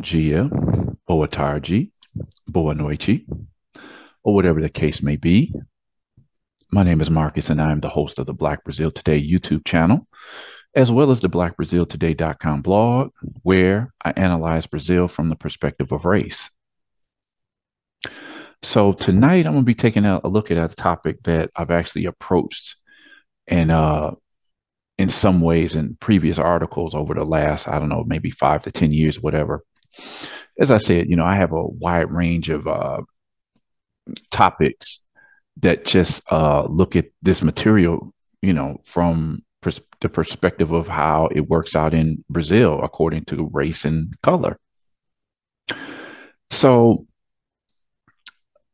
Dia, boa tarde, boa noite, or whatever the case may be. My name is Marcus, and I am the host of the Black Brazil Today YouTube channel, as well as the BlackBrazilToday.com blog, where I analyze Brazil from the perspective of race. So tonight, I'm going to be taking a, a look at a topic that I've actually approached and uh, in some ways in previous articles over the last, I don't know, maybe five to 10 years, whatever. As I said, you know, I have a wide range of uh, topics that just uh, look at this material, you know, from pers- the perspective of how it works out in Brazil according to race and color. So,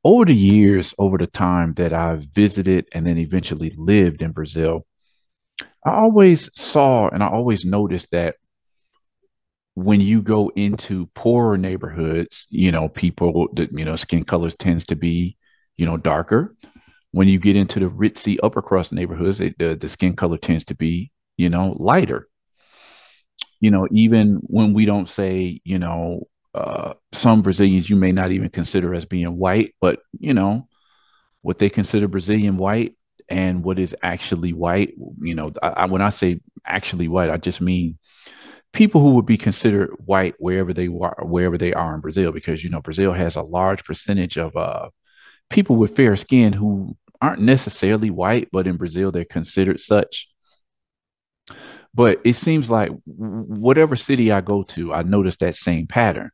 over the years, over the time that I've visited and then eventually lived in Brazil, I always saw and I always noticed that when you go into poorer neighborhoods, you know, people that, you know, skin colors tends to be, you know, darker. When you get into the ritzy upper crust neighborhoods, it, the, the skin color tends to be, you know, lighter. You know, even when we don't say, you know, uh, some Brazilians you may not even consider as being white, but you know, what they consider Brazilian white and what is actually white. You know, I, I, when I say actually white, I just mean people who would be considered white wherever they are, wherever they are in Brazil, because you know Brazil has a large percentage of uh, people with fair skin who aren't necessarily white, but in Brazil they're considered such. But it seems like whatever city I go to, I notice that same pattern.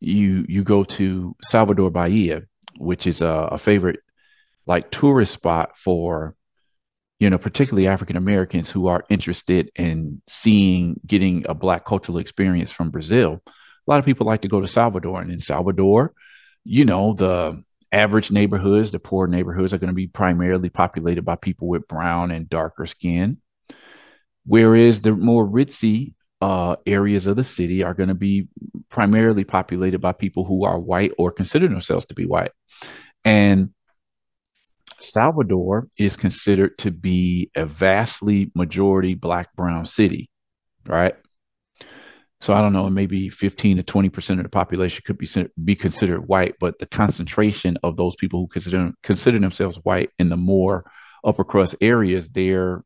You you go to Salvador Bahia, which is a, a favorite like tourist spot for you know particularly african americans who are interested in seeing getting a black cultural experience from brazil a lot of people like to go to salvador. And in salvador you know the average neighborhoods the poor neighborhoods are going to be primarily populated by people with brown and darker skin whereas the more ritzy uh, areas of the city are going to be primarily populated by people who are white or consider themselves to be white. And Salvador is considered to be a vastly majority black brown city, right? So I don't know, maybe 15 to 20% of the population could be be considered white, but the concentration of those people who consider consider themselves white in the more upper crust areas, they're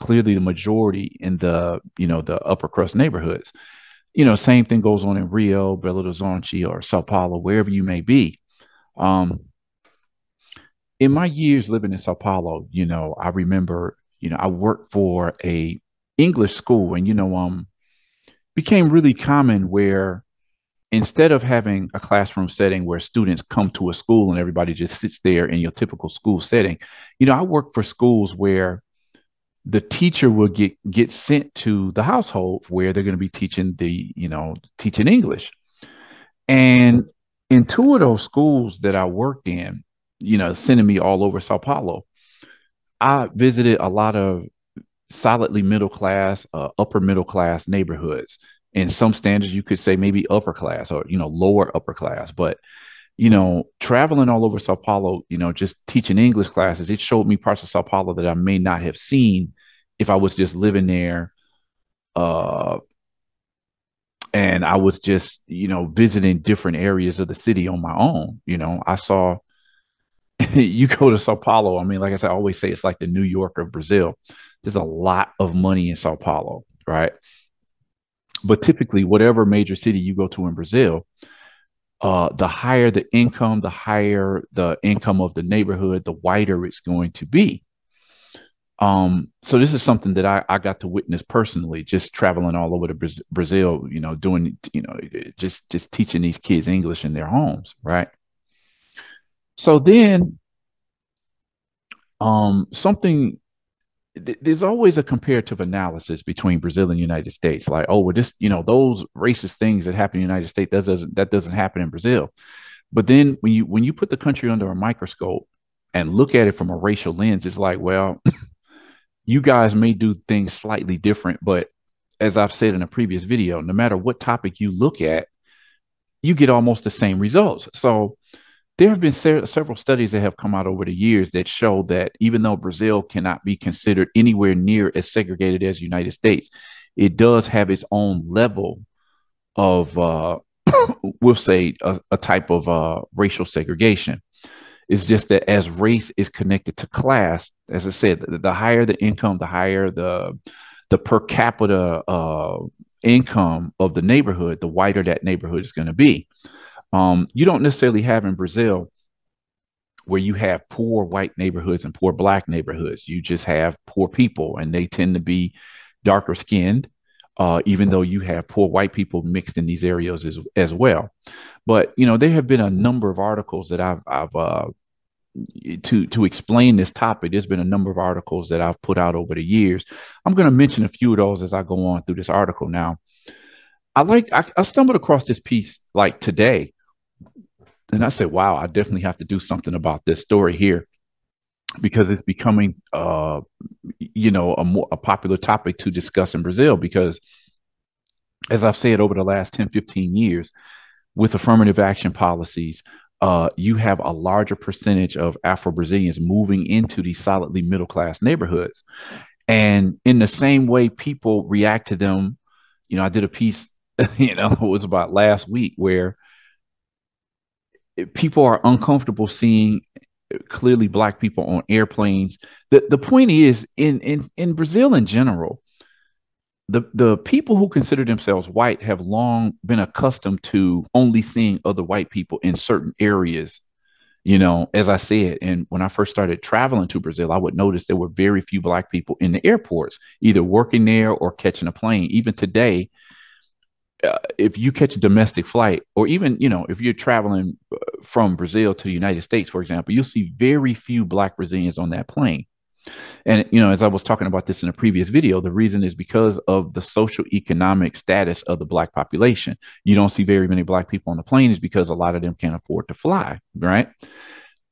clearly the majority in the, you know, the upper crust neighborhoods. You know, same thing goes on in Rio, Belo Horizonte, or Sao Paulo, wherever you may be. Um, in my years living in Sao Paulo, you know, I remember, you know, I worked for a English school and, you know, um, became really common where instead of having a classroom setting where students come to a school and everybody just sits there in your typical school setting, you know, I work for schools where the teacher will get get sent to the household where they're going to be teaching the, you know, teaching English. And in two of those schools that I worked in, you know, sending me all over Sao Paulo. I visited a lot of solidly middle class, uh, upper middle class neighborhoods. In some standards, you could say maybe upper class or you know lower upper class. But you know, traveling all over Sao Paulo, you know, just teaching English classes, it showed me parts of Sao Paulo that I may not have seen if I was just living there. Uh, and I was just, you know, visiting different areas of the city on my own. You know, I saw you go to Sao Paulo. I mean, like I said, I always say it's like the New York of Brazil. There's a lot of money in Sao Paulo, right? But typically, whatever major city you go to in Brazil, uh, the higher the income, the higher the income of the neighborhood, the wider it's going to be. Um, so this is something that I, I got to witness personally, just traveling all over the Brazil, you know, doing, you know, just just teaching these kids English in their homes, right? So then, um, something th- there's always a comparative analysis between Brazil and United States. Like, oh, well, just you know, those racist things that happen in the United States that doesn't that doesn't happen in Brazil. But then when you when you put the country under a microscope and look at it from a racial lens, it's like, well, you guys may do things slightly different, but as I've said in a previous video, no matter what topic you look at, you get almost the same results. So there have been se- several studies that have come out over the years that show that even though Brazil cannot be considered anywhere near as segregated as the United States, it does have its own level of uh, we'll say a, a type of uh, racial segregation. It's just that as race is connected to class, as I said, the, the higher the income, the higher the the per capita uh, income of the neighborhood, the whiter that neighborhood is going to be. Um, you don't necessarily have in Brazil where you have poor white neighborhoods and poor black neighborhoods. You just have poor people, and they tend to be darker skinned, uh, even though you have poor white people mixed in these areas as, as well. But you know, there have been a number of articles that I've, I've uh, to to explain this topic. There's been a number of articles that I've put out over the years. I'm going to mention a few of those as I go on through this article. Now, I like I, I stumbled across this piece like today, and I said, "Wow, I definitely have to do something about this story here." because it's becoming uh you know a more a popular topic to discuss in Brazil because as I've said over the last 10 15 years with affirmative action policies uh, you have a larger percentage of Afro Brazilians moving into these solidly middle class neighborhoods. And in the same way people react to them, you know, I did a piece, you know, it was about last week where people are uncomfortable seeing clearly black people on airplanes. The the point is in in in Brazil in general, the the people who consider themselves white have long been accustomed to only seeing other white people in certain areas you know as i said and when i first started traveling to brazil i would notice there were very few black people in the airports either working there or catching a plane even today uh, if you catch a domestic flight or even you know if you're traveling uh, from brazil to the united states for example you'll see very few black brazilians on that plane and you know, as I was talking about this in a previous video, the reason is because of the social economic status of the black population. You don't see very many black people on the plane is because a lot of them can't afford to fly, right?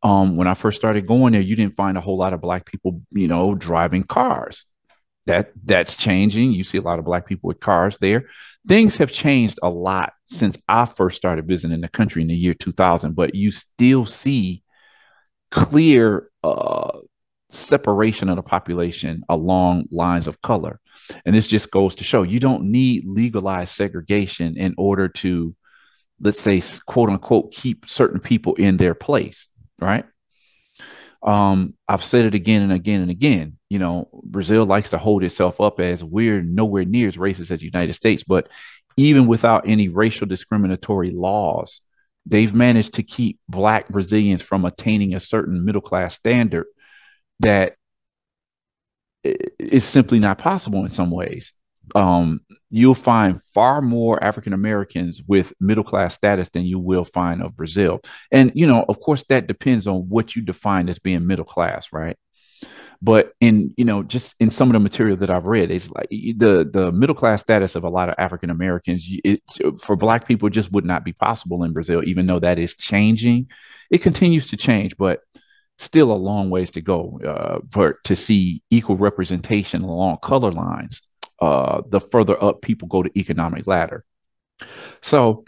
Um, when I first started going there, you didn't find a whole lot of black people, you know, driving cars. That that's changing. You see a lot of black people with cars there. Things have changed a lot since I first started visiting the country in the year 2000, but you still see clear uh, separation of the population along lines of color. And this just goes to show you don't need legalized segregation in order to, let's say, quote unquote, keep certain people in their place, right? Um, I've said it again and again and again. You know, Brazil likes to hold itself up as we're nowhere near as racist as the United States, but even without any racial discriminatory laws, they've managed to keep Black Brazilians from attaining a certain middle class standard that is simply not possible in some ways. Um, you'll find far more African Americans with middle class status than you will find of Brazil. And, you know, of course, that depends on what you define as being middle class, right? But in, you know, just in some of the material that I've read, it's like the the middle class status of a lot of African Americans, for Black people, just would not be possible in Brazil, even though that is changing. It continues to change, but still a long ways to go uh, for to see equal representation along color lines. Uh, the further up people go to economic ladder. So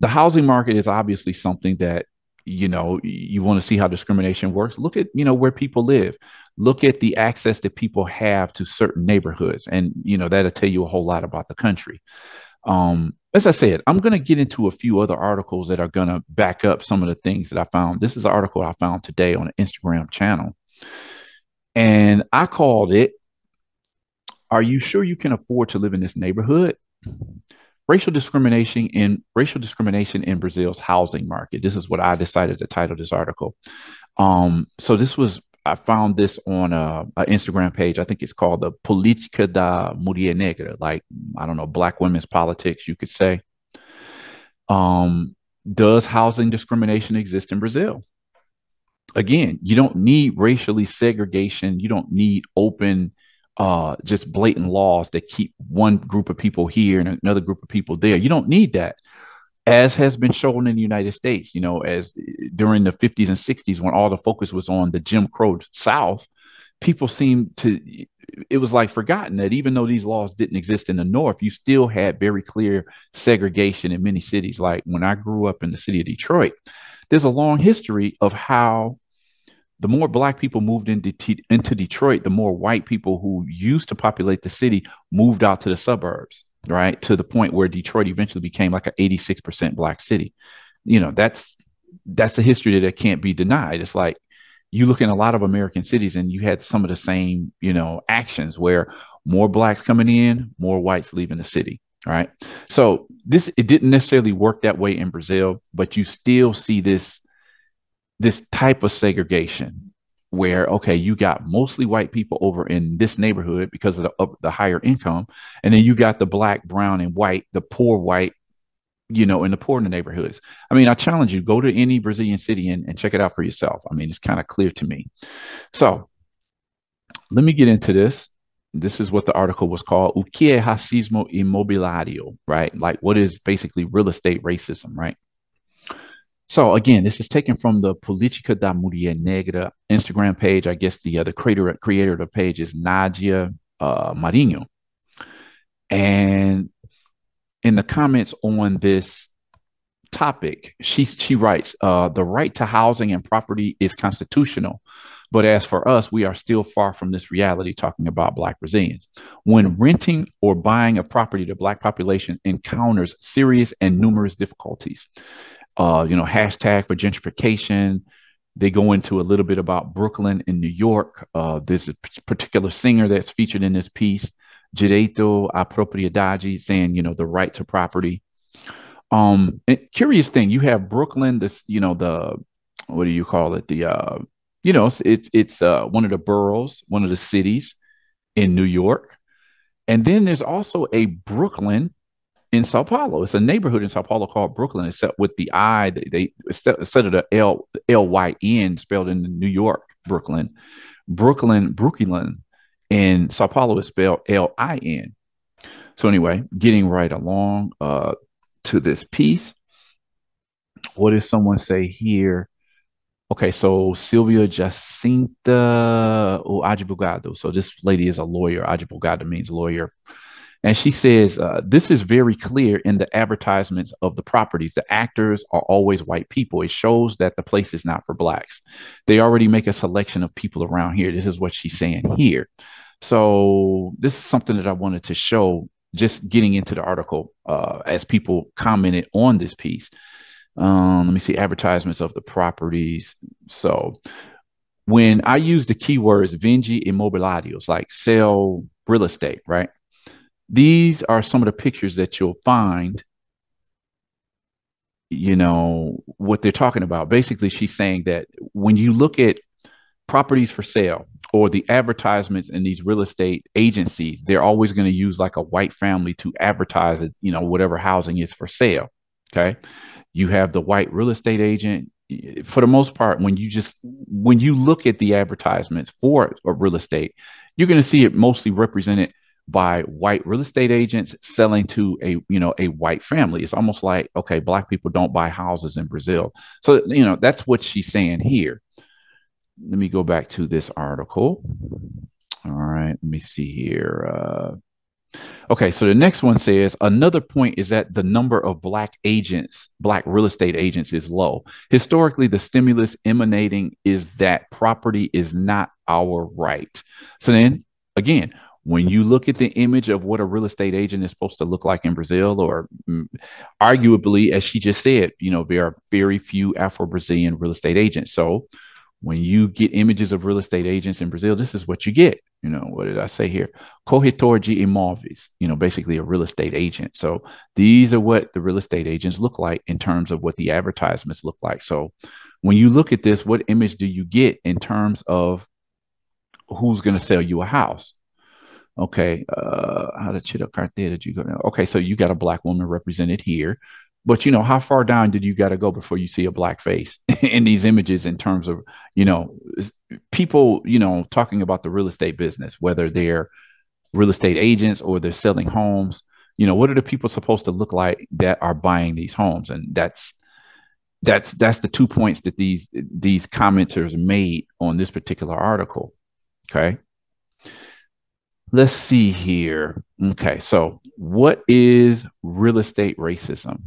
the housing market is obviously something that you know you want to see how discrimination works look at you know where people live look at the access that people have to certain neighborhoods and you know that'll tell you a whole lot about the country um, as I said, I'm going to get into a few other articles that are going to back up some of the things that I found. This is an article I found today on an Instagram channel. And I called it, Are you sure you can afford to live in this neighborhood? Racial discrimination in racial discrimination in Brazil's housing market. This is what I decided to title this article. Um, so this was I found this on a, a, Instagram page. I think it's called the Política da Mulher Negra, like I don't know, Black women's politics, you could say. Um, does housing discrimination exist in Brazil? Again, you don't need racially segregation. You don't need open, uh, just blatant laws that keep one group of people here and another group of people there. You don't need that as has been shown in the United States, you know, as during the 50s and 60s when all the focus was on the Jim Crow South, people seemed to it was like forgotten that even though these laws didn't exist in the north you still had very clear segregation in many cities like when i grew up in the city of detroit there's a long history of how the more black people moved into, into detroit the more white people who used to populate the city moved out to the suburbs right? To the point where Detroit eventually became like an 86% black city. You know, that's that's a history that can't be denied. It's like you look in a lot of American cities and you had some of the same, you know, actions where more blacks coming in, more whites leaving the city. Right. So this it didn't necessarily work that way in Brazil, but you still see this this type of segregation where okay you got mostly white people over in this neighborhood because of the, of the higher income and then you got the black brown and white the poor white you know in the poor in the neighborhoods. I mean i challenge you go to any brazilian city and, and check it out for yourself. I mean it's kind of clear to me. So let me get into this. This is what the article was called o que é racismo imobiliário? Right? Like what is basically real estate racism right so again, this is taken from the Politica da Mulher Negra Instagram page. I guess the uh, the creator creator of the page is Nadia uh, Marinho, and in the comments on this topic, she she writes, uh, "The right to housing and property is constitutional." But as for us, we are still far from this reality, talking about Black Brazilians. When renting or buying a property, the Black population encounters serious and numerous difficulties uh, you know, hashtag for gentrification. They go into a little bit about Brooklyn in New York. Uh, there's a particular singer that's featured in this piece, Direito à Propriedade, saying, you know, the right to property. Um, curious thing, you have Brooklyn, this, you know, the, what do you call it? The, uh, you know, it's, it's, it's uh, one of the boroughs, one of the cities in New York. And then there's also a Brooklyn in Sao Paulo. It's a neighborhood in Sao Paulo called Brooklyn, except with the I, they, they instead of the L L Y N spelled in New York, Brooklyn, Brooklyn, Brooklyn in Sao Paulo is spelled L I N. So anyway, getting right along uh, to this piece. What does someone say here? Okay, so Silvia Jacinta o advogado. So this lady is a lawyer. Advogado means lawyer. And she says, uh, This is very clear in the advertisements of the properties. The actors are always white people. It shows that the place is not for blacks. They already make a selection of people around here. This is what she's saying here. So, this is something that I wanted to show just getting into the article uh, as people commented on this piece. Um, let me see advertisements of the properties. So, when I use the keywords Vende Imobiliários, like sell real estate, right? These are some of the pictures that you'll find you know what they're talking about. Basically she's saying that when you look at properties for sale or the advertisements in these real estate agencies they're always going to use like a white family to advertise it you know whatever housing is for sale okay? You have the white real estate agent. For the most part when you just when you look at the advertisements for real estate you're going to see it mostly represented by white real estate agents selling to a you know a white family. It's almost like okay black people don't buy houses in brazil. So you know that's what she's saying here. Let me go back to this article. All right let me see here uh, okay so the next one says another point is that the number of black agents black real estate agents is low. Historically the stimulus emanating is that property is not our right. So then again when you look at the image of what a real estate agent is supposed to look like in Brazil, or mm, arguably, as she just said, you know, there are very few Afro Brazilian real estate agents. So when you get images of real estate agents in Brazil, this is what you get. You know, what did I say here? Corretor de imóveis, you know, basically a real estate agent. So these are what the real estate agents look like in terms of what the advertisements look like. So when you look at this, what image do you get in terms of who's going to sell you a house? Okay, uh, how did Chito Cartier did you go? Okay, so you got a black woman represented here, but you know how far down did you got to go before you see a black face in these images in terms of you know people you know talking about the real estate business, whether they're real estate agents or they're selling homes. You know, what are the people supposed to look like that are buying these homes? And that's that's that's the two points that these these commenters made on this particular article. Okay let's see here. Okay, so what is real estate racism?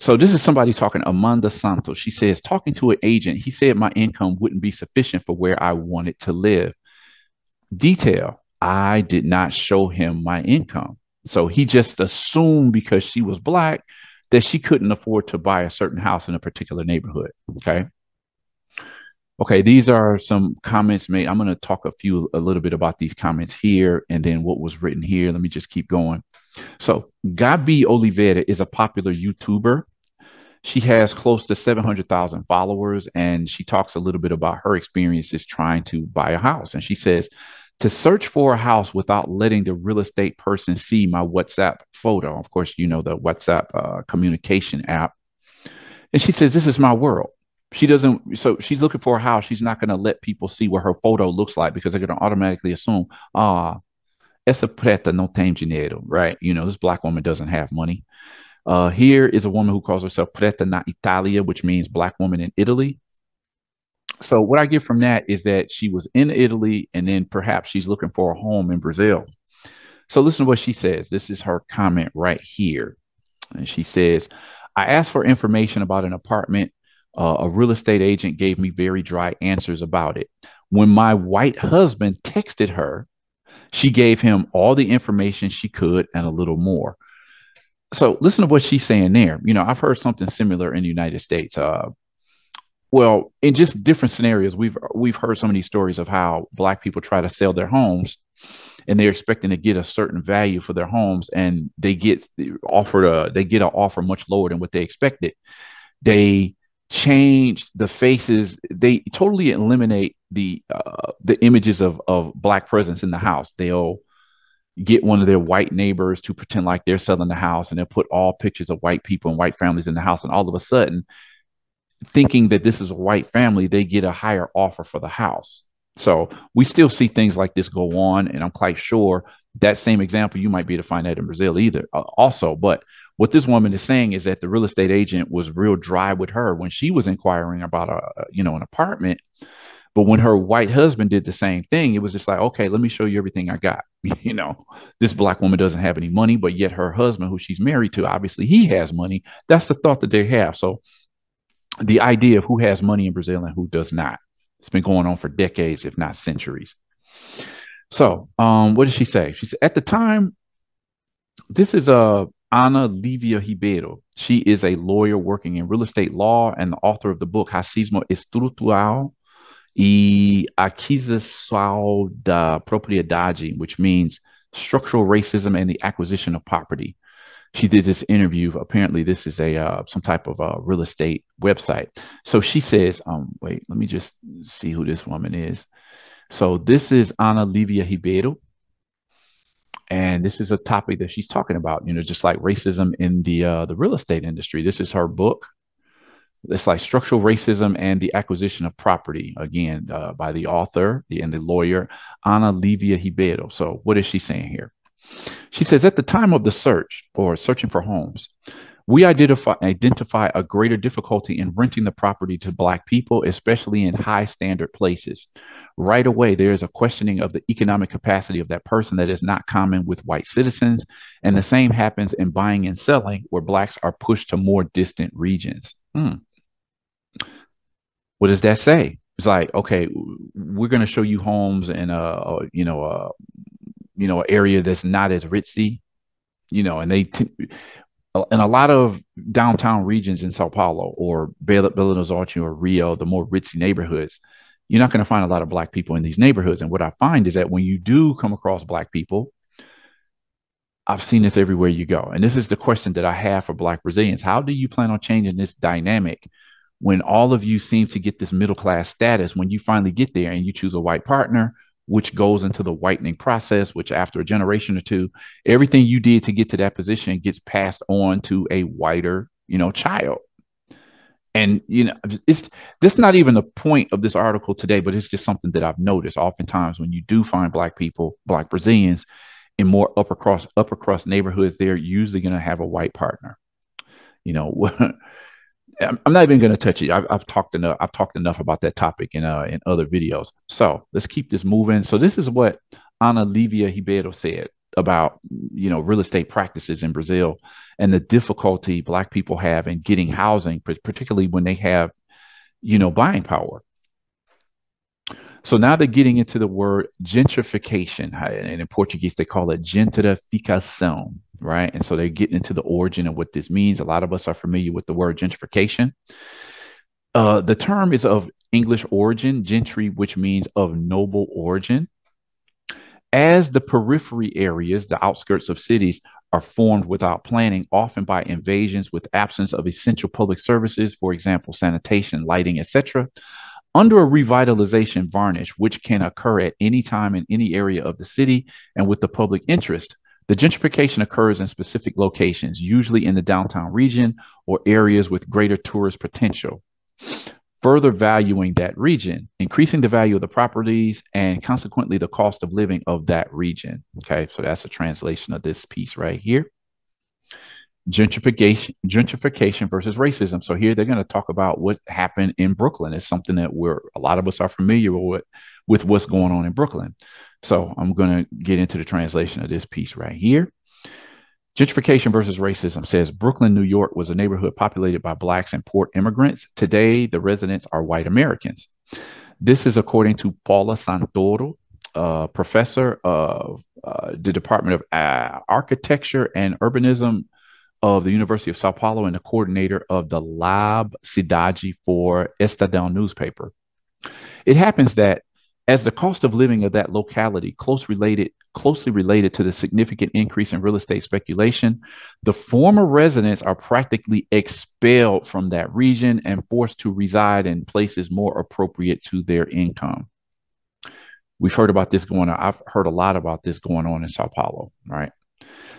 So this is somebody talking, Amanda Santos. She says, talking to an agent, he said my income wouldn't be sufficient for where I wanted to live. Detail, I did not show him my income. So he just assumed because she was black that she couldn't afford to buy a certain house in a particular neighborhood. Okay. Okay, these are some comments made. I'm going to talk a few a little bit about these comments here and then what was written here. Let me just keep going. So, Gabi Oliveira is a popular YouTuber. She has close to 700,000 followers and she talks a little bit about her experiences trying to buy a house. And she says, to search for a house without letting the real estate person see my WhatsApp photo. Of course, you know the WhatsApp uh, communication app. And she says, This is my world. She doesn't, so she's looking for a house. She's not going to let people see what her photo looks like because they're going to automatically assume, ah, essa preta não tem dinheiro, right? You know, this black woman doesn't have money. Uh, here is a woman who calls herself preta na Italia, which means black woman in Italy so what I get from that is that she was in Italy and then perhaps she's looking for a home in Brazil. So listen to what she says. This is her comment right here. And she says, I asked for information about an apartment. Uh, a real estate agent gave me very dry answers about it. When my white husband texted her, she gave him all the information she could and a little more. So listen to what she's saying there. You know, I've heard something similar in the United States. Uh, well, in just different scenarios, we've we've heard so many stories of how black people try to sell their homes and they're expecting to get a certain value for their homes and they get offered a they get an offer much lower than what they expected. They change the faces, they totally eliminate the uh, the images of of black presence in the house. They'll get one of their white neighbors to pretend like they're selling the house and they'll put all pictures of white people and white families in the house and all of a sudden thinking that this is a white family, they get a higher offer for the house. So we still see things like this go on, and I'm quite sure that same example you might be able to find that in Brazil either. Uh, also, but what this woman is saying is that the real estate agent was real dry with her when she was inquiring about a you know an apartment. But when her white husband did the same thing, it was just like, okay, let me show you everything I got. you know, this black woman doesn't have any money, but yet her husband, who she's married to, obviously he has money. That's the thought that they have. So the idea of who has money in Brazil and who does not. It's been going on for decades, if not centuries. So, um, what did she say? She said at the time, this is a Ana Livia Ribeiro. She is a lawyer working in real estate law and the author of the book Racismo Estrutural e Aquisição da Propriedade, which means structural racism and the acquisition of property she did this interview. Apparently, this is a uh, some type of a real estate website. So she says, um, wait, let me just see who this woman is. So this is Ana Livia Ribeiro. And this is a topic that she's talking about, you know, just like racism in the uh, the real estate industry. This is her book. It's like structural racism and the acquisition of property, again, uh, by the author and the lawyer, Ana Livia Ribeiro. So, what is she saying here? She says, at the time of the search or searching for homes, we identify, identify a greater difficulty in renting the property to Black people, especially in high standard places. Right away, there is a questioning of the economic capacity of that person that is not common with white citizens. And the same happens in buying and selling, where Blacks are pushed to more distant regions. Hmm. What does that say? It's like, okay, we're going to show you homes in a, you know, a you know, area that's not as ritzy, you know, and they, t- in a lot of downtown regions in Sao Paulo or Belo Horizonte or Rio, the more ritzy neighborhoods, you're not going to find a lot of black people in these neighborhoods. And what I find is that when you do come across black people, I've seen this everywhere you go. And this is the question that I have for black Brazilians. How do you plan on changing this dynamic when all of you seem to get this middle class status when you finally get there and you choose a white partner which goes into the whitening process, which after a generation or two, everything you did to get to that position gets passed on to a whiter, you know, child. And you know, it's this not even the point of this article today, but it's just something that I've noticed. Oftentimes, when you do find black people, black Brazilians, in more upper cross upper crust neighborhoods, they're usually going to have a white partner. You know, I'm not even going to touch it. I've, I've, talked enough. I've talked enough about that topic in uh, in other videos. So let's keep this moving. So this is what Ana Livia Ribeiro said about you know real estate practices in Brazil and the difficulty Black people have in getting housing, particularly when they have you know buying power. So now they're getting into the word gentrification. And in Portuguese, they call it gentrificação, right? And so they're getting into the origin of what this means. A lot of us are familiar with the word gentrification. Uh, the term is of English origin, gentry, which means of noble origin. As the periphery areas, the outskirts of cities, are formed without planning, often by invasions with absence of essential public services, for example, sanitation, lighting, etc., under a revitalization varnish, which can occur at any time in any area of the city and with the public interest. The gentrification occurs in specific locations, usually in the downtown region or areas with greater tourist potential further valuing that region, increasing the value of the properties and consequently the cost of living of that region. Okay, so that's a translation of this piece right here. Gentrification, gentrification versus racism. So here they're going to talk about what happened in Brooklyn. It's something that we're a lot of us are familiar with with what's going on in Brooklyn. So I'm going to get into the translation of this piece right here. Gentrification versus racism says Brooklyn, New York was a neighborhood populated by blacks and poor immigrants. Today, the residents are white Americans. This is according to Paula Santoro, uh, professor of uh, the Department of uh, Architecture and Urbanism of the University of Sao Paulo and the coordinator of the Lab Cidade for Estadão newspaper. It happens that as the cost of living of that locality close related, closely related to the significant increase in real estate speculation, the former residents are practically expelled from that region and forced to reside in places more appropriate to their income. We've heard about this going on. I've heard a lot about this going on in Sao Paulo, right?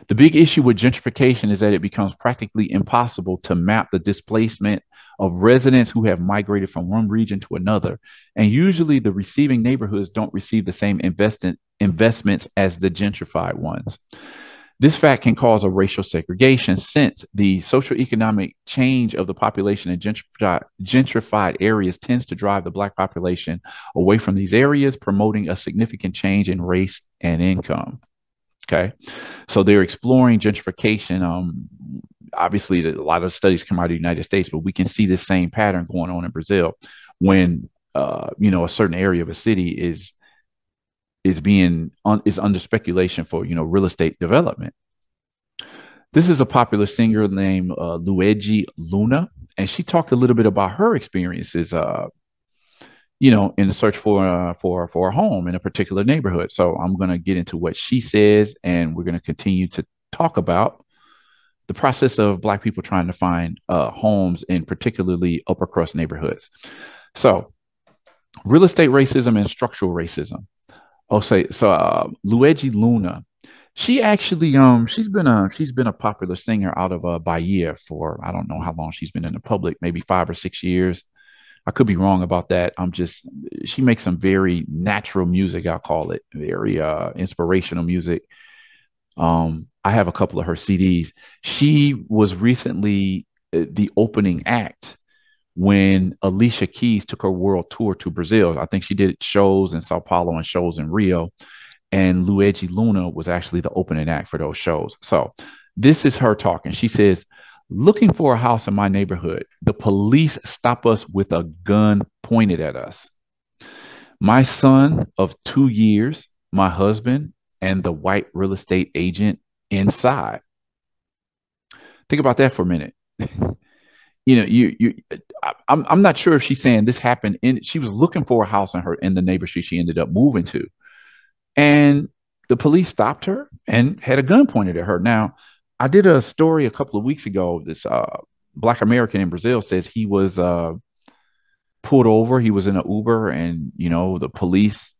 The big issue with gentrification is that it becomes practically impossible to map the displacement of residents who have migrated from one region to another. And usually the receiving neighborhoods don't receive the same investment, investments as the gentrified ones. This fact can cause a racial segregation since the socioeconomic change of the population in gentrified, gentrified areas tends to drive the Black population away from these areas, promoting a significant change in race and income. Okay. So they're exploring gentrification. Um, obviously, a lot of studies come out of the United States, but we can see the same pattern going on in Brazil when, uh, you know, a certain area of a city is is being un, is under speculation for you know real estate development. This is a popular singer named uh, Luedji Luna, and she talked a little bit about her experiences uh, you know, in the search for uh, for for a home in a particular neighborhood. So I'm going to get into what she says, and we're going to continue to talk about the process of Black people trying to find uh, homes in particularly upper crust neighborhoods. So, real estate racism and structural racism. Oh, say so. Uh, Luedji Luna, she actually um she's been a she's been a popular singer out of uh, Bahia for I don't know how long she's been in the public, maybe five or six years. I could be wrong about that. I'm just she makes some very natural music. I'll call it very uh, inspirational music. Um, I have a couple of her CDs. She was recently uh, the opening act when Alicia Keys took her world tour to Brazil. I think she did shows in Sao Paulo and shows in Rio, and Luedji Luna was actually the opening act for those shows. So this is her talking. She says, looking for a house in my neighborhood. The police stop us with a gun pointed at us. My son of two years, my husband, and the white real estate agent inside. Think about that for a minute. you know, you you I'm I'm not sure if she's saying this happened in she was looking for a house in her in the neighborhood she ended up moving to. And the police stopped her and had a gun pointed at her. Now, I did a story a couple of weeks ago. This uh, black American in Brazil says he was uh, pulled over. He was in an Uber, and you know the police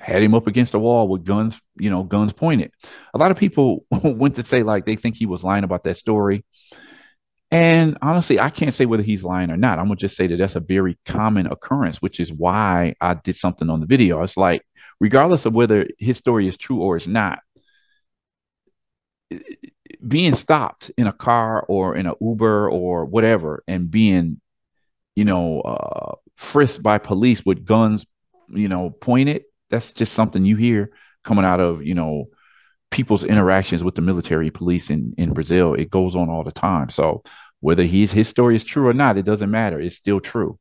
had him up against a wall with guns, you know, guns pointed. A lot of people went to say like they think he was lying about that story. And honestly, I can't say whether he's lying or not. I'm gonna just say that that's a very common occurrence, which is why I did something on the video. It's like, regardless of whether his story is true or it's not, being stopped in a car or in an Uber or whatever and being, you know, uh, frisked by police with guns, you know, pointed, that's just something you hear coming out of, you know, people's interactions with the military police in, in Brazil. It goes on all the time. So whether he's his story is true or not, it doesn't matter. It's still true.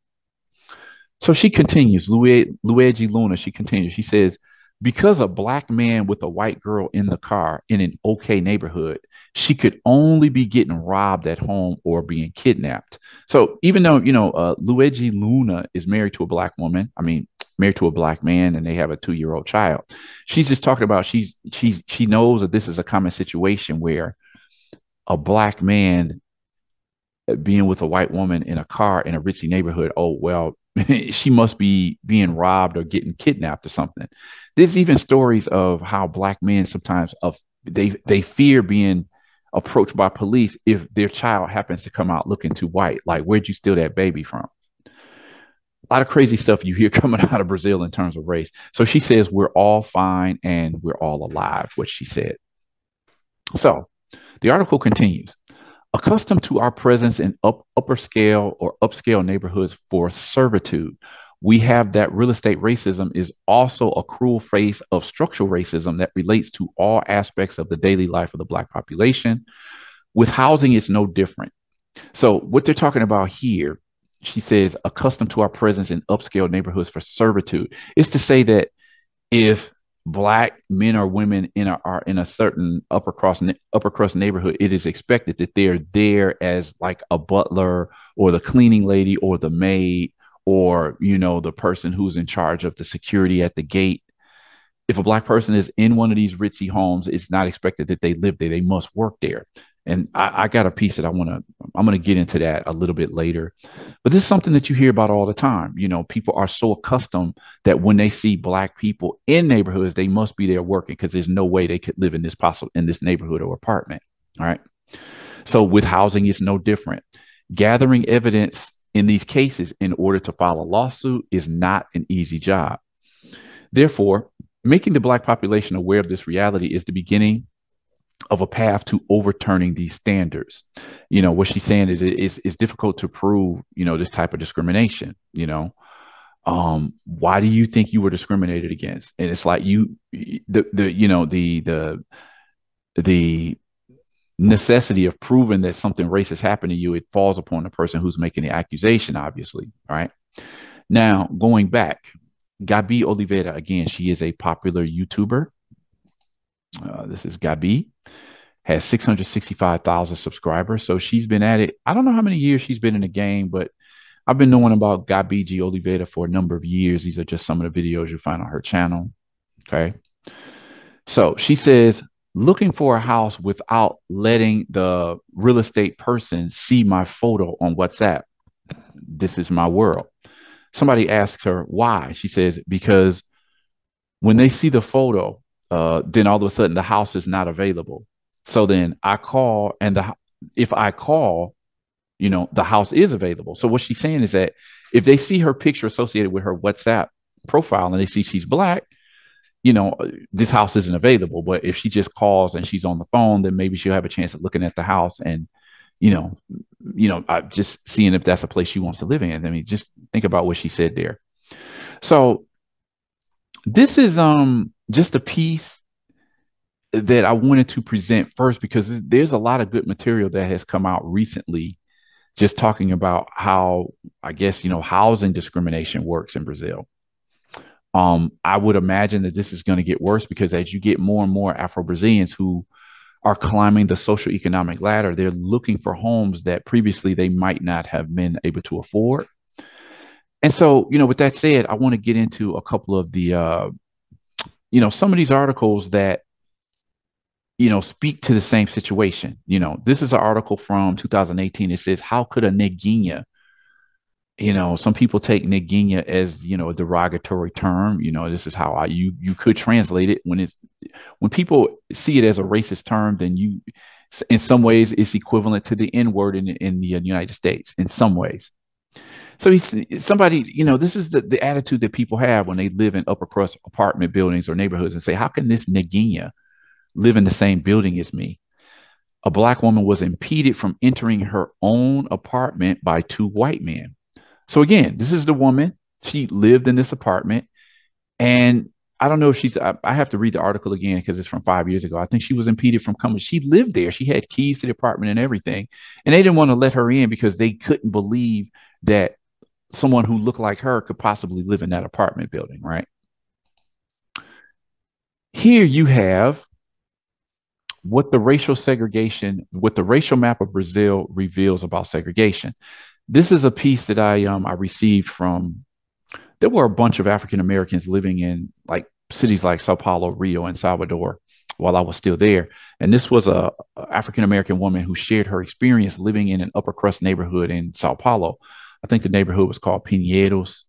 So she continues, Luedji Luna, she continues. She says, because a black man with a white girl in the car in an okay neighborhood, she could only be getting robbed at home or being kidnapped. So even though, you know, uh, Luedji Luna is married to a black woman, I mean, married to a black man and they have a two year old child, she's just talking about she's, she's, she knows that this is a common situation where a black man being with a white woman in a car in a ritzy neighborhood, oh, well, she must be being robbed or getting kidnapped or something. There's even stories of how black men sometimes of they they fear being approached by police if their child happens to come out looking too white. Like, where'd you steal that baby from? A lot of crazy stuff you hear coming out of Brazil in terms of race. So she says we're all fine and we're all alive, what she said. So the article continues. Accustomed to our presence in up, upper scale or upscale neighborhoods for servitude, we have that real estate racism is also a cruel face of structural racism that relates to all aspects of the daily life of the Black population. With housing, it's no different. So, what they're talking about here, she says, accustomed to our presence in upscale neighborhoods for servitude, is to say that if black men or women in a, are in a certain upper cross upper crust neighborhood, it is expected that they're there as like a butler or the cleaning lady or the maid or you know the person who's in charge of the security at the gate. If a black person is in one of these ritzy homes, it's not expected that they live there. They must work there and I, I, got a piece that I want to I'm going to get into that a little bit later. But this is something that you hear about all the time. You know, people are so accustomed that when they see black people in neighborhoods, they must be there working because there's no way they could live in this possible in this neighborhood or apartment. All right. So with housing, it's no different. Gathering evidence in these cases in order to file a lawsuit is not an easy job. Therefore, making the black population aware of this reality is the beginning of a path to overturning these standards. You know, what she's saying is it's, it's difficult to prove, you know, this type of discrimination, you know. Um, why do you think you were discriminated against? And it's like you the the you know, the the the necessity of proving that something racist happened to you, it falls upon the person who's making the accusation, obviously. Right. Now, going back, Gabi Oliveira, again, she is a popular YouTuber. Uh, this is Gabi has 665,000 subscribers. So she's been at it. I don't know how many years she's been in the game, but I've been knowing about Gabi G. Oliveira for a number of years. These are just some of the videos you find on her channel. Okay. So she says, looking for a house without letting the real estate person see my photo on WhatsApp. This is my world. Somebody asks her why. She says, because when they see the photo, uh, then all of a sudden the house is not available. So then I call, and the if I call, you know, the house is available. So what she's saying is that if they see her picture associated with her WhatsApp profile and they see she's black, you know, this house isn't available. But if she just calls and she's on the phone, then maybe she'll have a chance at looking at the house and, you know, you know, uh, just seeing if that's a place she wants to live in. I mean, just think about what she said there. So this is um just a piece that I wanted to present first because there's a lot of good material that has come out recently just talking about how I guess you know housing discrimination works in Brazil. Um, I would imagine that this is going to get worse because as you get more and more Afro Brazilians who are climbing the social economic ladder, they're looking for homes that previously they might not have been able to afford. And so, you know, with that said, I want to get into a couple of the, uh, you know, some of these articles that you know, speak to the same situation. You know, this is an article from 2018. It says, How could a neguinha, you know, some people take neguinha as, you know, a derogatory term. You know, this is how I you you could translate it when it's when people see it as a racist term, then you in some ways it's equivalent to the N word in, in the United States, in some ways. So he's somebody, you know, this is the, the attitude that people have when they live in upper crust apartment buildings or neighborhoods and say, How can this neguinha live in the same building as me. A black woman was impeded from entering her own apartment by two white men. So again, this is the woman. She lived in this apartment. And I don't know if she's, I, I have to read the article again because it's from five years ago. I think she was impeded from coming. She lived there. She had keys to the apartment and everything. And they didn't want to let her in because they couldn't believe that someone who looked like her could possibly live in that apartment building, right? Here you have what the racial segregation, what the racial map of Brazil reveals about segregation. This is a piece that I um I received from there were a bunch of African Americans living in like cities like Sao Paulo, Rio, and Salvador while I was still there. And this was a, a African American woman who shared her experience living in an upper crust neighborhood in Sao Paulo. I think the neighborhood was called Pinheiros.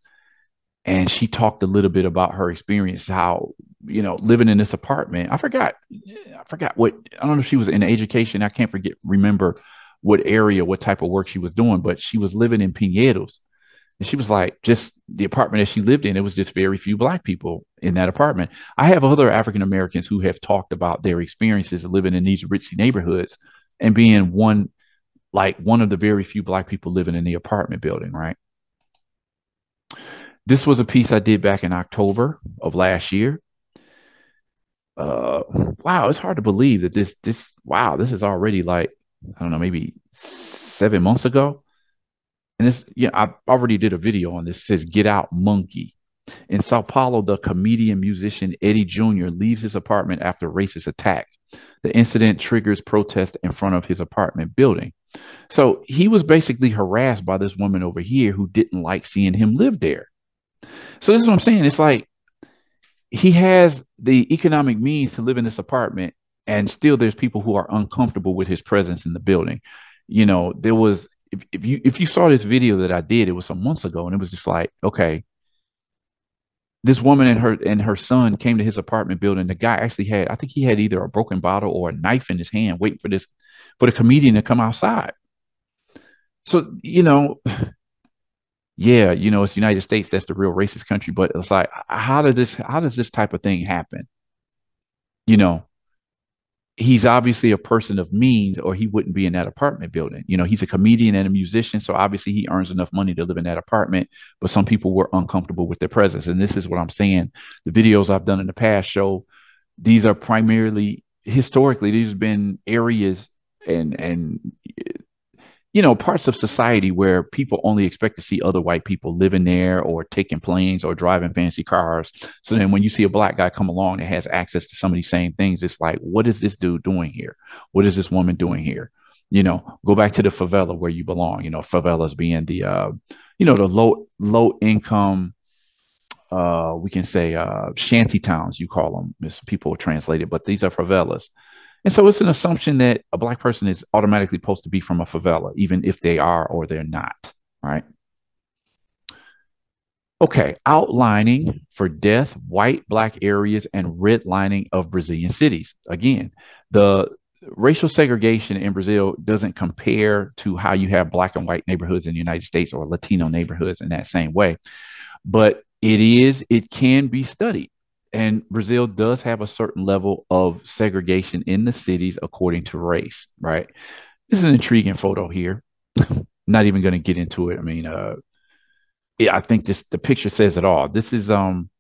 And she talked a little bit about her experience, how, you know, living in this apartment. I forgot, I forgot what, I don't know if she was in education. I can't forget, remember what area, what type of work she was doing, but she was living in Pinheiros and she was like, just the apartment that she lived in, it was just very few black people in that apartment. I have other African Americans who have talked about their experiences living in these ritzy neighborhoods and being one, like one of the very few black people living in the apartment building, right? This was a piece I did back in October of last year. Uh, wow, it's hard to believe that this, this, wow, this is already like, I don't know, maybe seven months ago and this, yeah, I already did a video on this. It says "Get Out, Monkey." In Sao Paulo, the comedian musician Eddy Jr. leaves his apartment after racist attack. The incident triggers protest in front of his apartment building. So he was basically harassed by this woman over here who didn't like seeing him live there. So this is what I'm saying. It's like he has the economic means to live in this apartment, and still there's people who are uncomfortable with his presence in the building. You know, there was if, if you if you saw this video that I did, it was some months ago, and it was just like, okay, this woman and her and her son came to his apartment building. The guy actually had, I think he had either a broken bottle or a knife in his hand, waiting for this for the comedian to come outside. So you know, yeah, you know, it's United States. That's the real racist country. But it's like, how does this how does this type of thing happen? You know, he's obviously a person of means or he wouldn't be in that apartment building. You know, he's a comedian and a musician, so obviously he earns enough money to live in that apartment, but some people were uncomfortable with their presence. And this is what I'm saying. The videos I've done in the past show these are primarily historically these have been areas and and you know, parts of society where people only expect to see other white people living there or taking planes or driving fancy cars. So then when you see a black guy come along that has access to some of these same things, it's like, what is this dude doing here? What is this woman doing here? You know, go back to the favela where you belong, you know, favelas being the uh, you know, the low low income uh we can say uh shanty towns you call them as people translate it, but these are favelas and so it's an assumption that a black person is automatically supposed to be from a favela, even if they are or they're not, right? Okay, outlining for death, white, black areas, and redlining of Brazilian cities. Again, the racial segregation in Brazil doesn't compare to how you have black and white neighborhoods in the United States or Latino neighborhoods in that same way. But it is, it can be studied. And Brazil does have a certain level of segregation in the cities according to race, right? This is an intriguing photo here. Not even going to get into it. I mean, uh, yeah, I think this the picture says it all. This is um,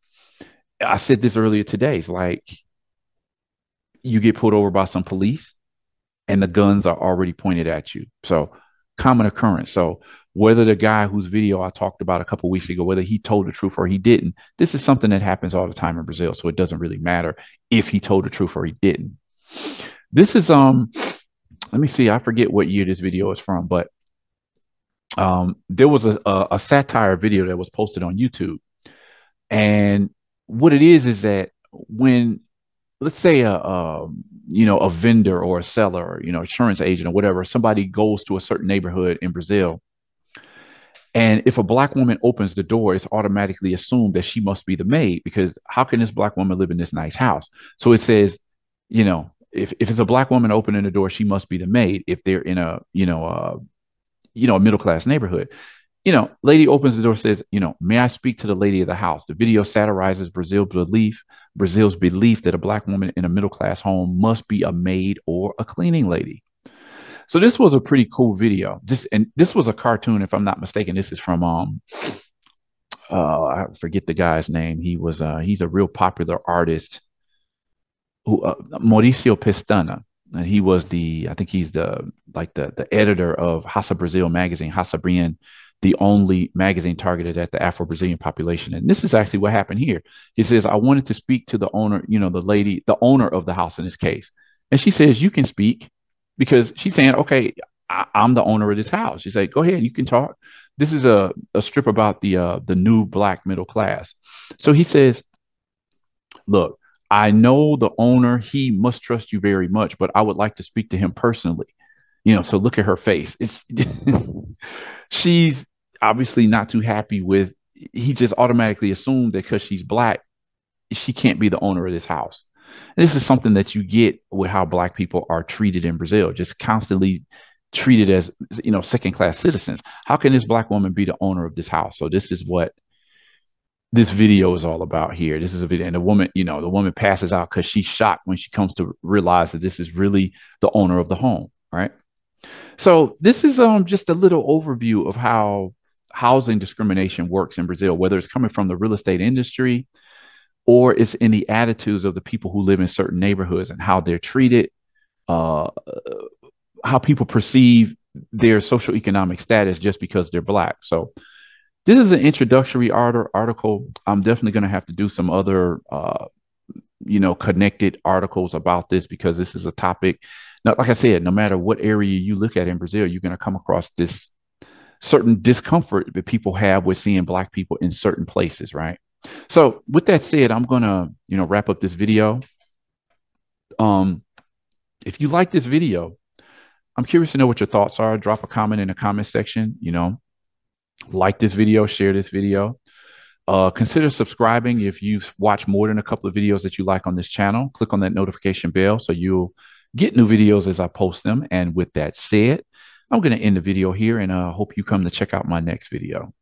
I said this earlier today. It's like you get pulled over by some police, and the guns are already pointed at you. So common occurrence. So whether the guy whose video I talked about a couple weeks ago, whether he told the truth or he didn't, this is something that happens all the time in Brazil. So it doesn't really matter if he told the truth or he didn't. This is um, let me see, I forget what year this video is from, but um, there was a, a, a satire video that was posted on YouTube, and what it is is that when let's say a, a, you know a vendor or a seller or you know insurance agent or whatever somebody goes to a certain neighborhood in brazil and if a black woman opens the door, it's automatically assumed that she must be the maid because how can this black woman live in this nice house? So it says, you know, if, if it's a black woman opening the door, she must be the maid if they're in a, you know, uh, you know, a middle class neighborhood. You know, lady opens the door, says, you know, may I speak to the lady of the house? The video satirizes Brazil's belief, Brazil's belief that a black woman in a middle class home must be a maid or a cleaning lady. So this was a pretty cool video. This and this was a cartoon, if I'm not mistaken. This is from um uh I forget the guy's name. He was uh he's a real popular artist who uh, Mauricio Pestana. And he was the I think he's the like the the editor of Raça Brazil magazine, Raça Brazil the only magazine targeted at the Afro Brazilian population. And this is actually what happened here. He says, I wanted to speak to the owner, you know, the lady, the owner of the house in this case. And she says, You can speak because she's saying, Okay, I, am the owner of this house. She's like, Go ahead, you can talk. This is a, a strip about the uh, the new black middle class. So he says, Look, I know the owner, he must trust you very much, but I would like to speak to him personally. You know, so look at her face. It's she's obviously not too happy with he just automatically assumed that because she's black, she can't be the owner of this house. And this is something that you get with how black people are treated in Brazil, just constantly treated as you know second class citizens. How can this black woman be the owner of this house? So this is what this video is all about here. This is a video, and the woman, you know, the woman passes out because she's shocked when she comes to realize that this is really the owner of the home, right? So this is um just a little overview of how housing discrimination works in Brazil, whether it's coming from the real estate industry or it's in the attitudes of the people who live in certain neighborhoods and how they're treated, uh, how people perceive their social economic status just because they're black. So this is an introductory art- article. I'm definitely going to have to do some other, uh, you know, connected articles about this because this is a topic. Now, like I said, no matter what area you look at in Brazil, you're going to come across this certain discomfort that people have with seeing black people in certain places, right? So, with that said, I'm going to, you know, wrap up this video. Um, if you like this video, I'm curious to know what your thoughts are. Drop a comment in the comment section. You know, like this video, share this video. Uh, consider subscribing if you've watched more than a couple of videos that you like on this channel. Click on that notification bell so you'll get new videos as I post them. And with that said, I'm going to end the video here and I uh, hope you come to check out my next video.